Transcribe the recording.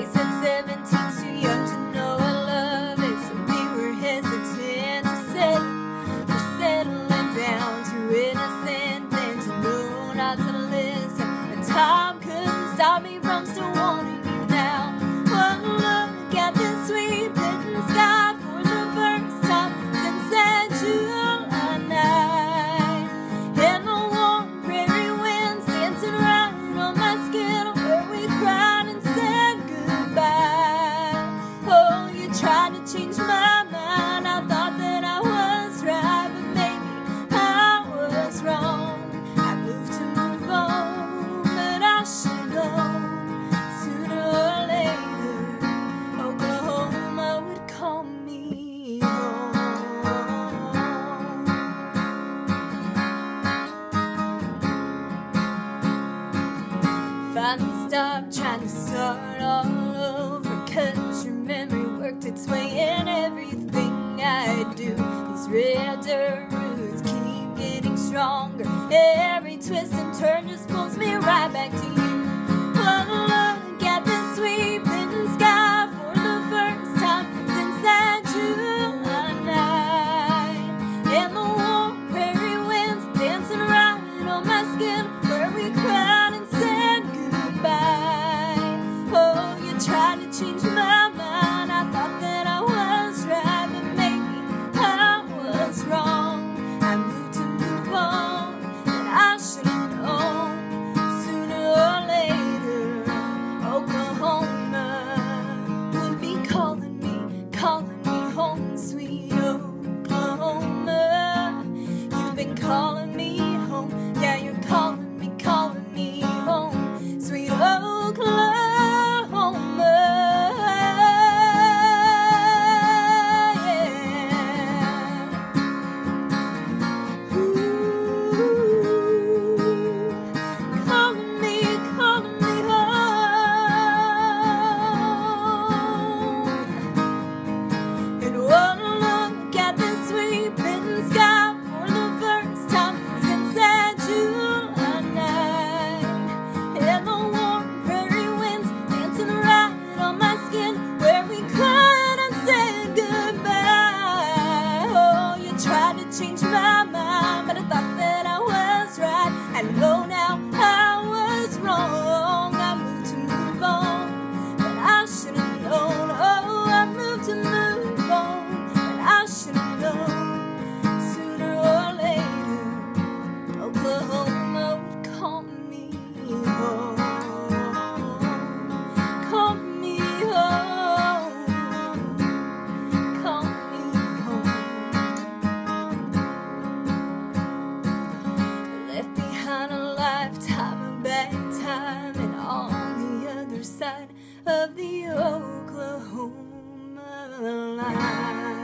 place at seven. trying to stop, trying to start all over. Cause your memory worked its way in everything I do. These redder roots keep getting stronger. Every twist and turn just pulls me right back to you. Of the Oklahoma line.